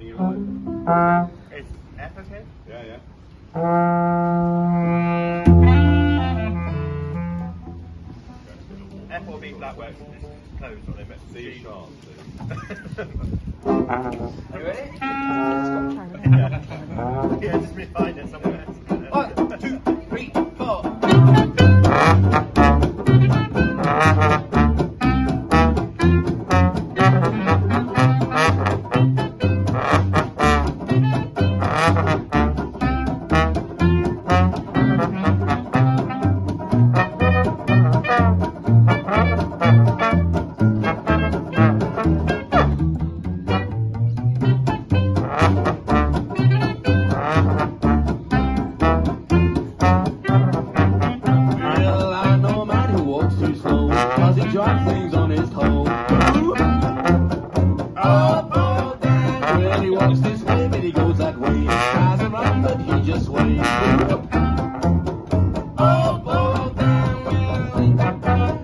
anything you like? Is F okay? Yeah, yeah. F or B flat works. It's closed on limit. C sharp. Are you ready? yeah. yeah, just refine it somewhere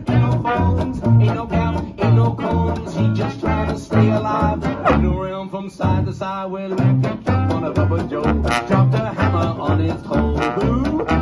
damn. Ain't no ain't no ain't no just trying to stay alive. From side to side. He can jump on a Bubba Joe. Dropped a hammer on his toe. Ooh.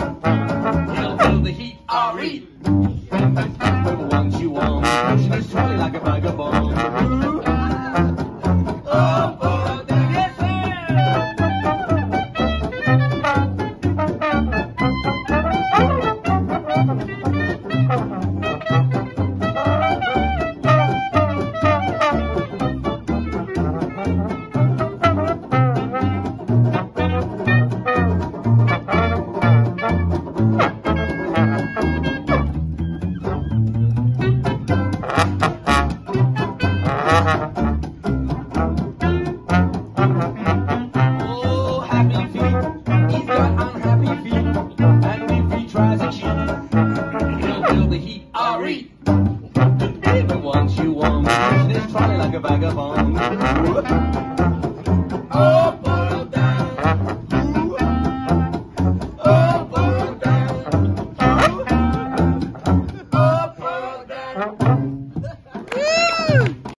Thank you. R-E. Everyone she wants, she's trotting like a vagabond.